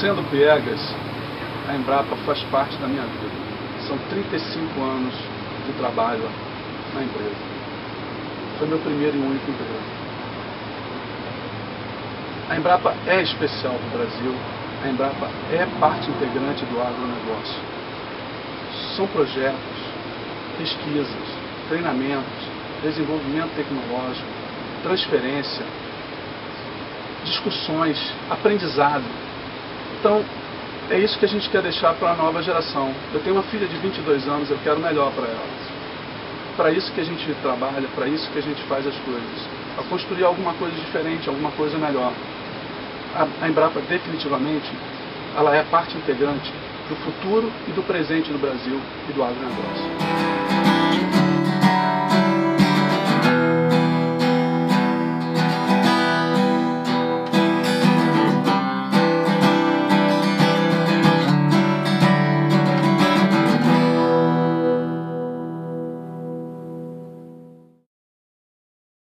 Sendo piegas, a Embrapa faz parte da minha vida. São 35 anos de trabalho na empresa. Foi meu primeiro e único emprego. A Embrapa é especial para o Brasil. A Embrapa é parte integrante do agronegócio. São projetos, pesquisas, treinamentos, desenvolvimento tecnológico, transferência, discussões, aprendizado. Então, é isso que a gente quer deixar para a nova geração. Eu tenho uma filha de 22 anos, eu quero melhor para ela. Para isso que a gente trabalha, para isso que a gente faz as coisas. A construir alguma coisa diferente, alguma coisa melhor. A, a Embrapa definitivamente, ela é parte integrante do futuro e do presente do Brasil e do agronegócio.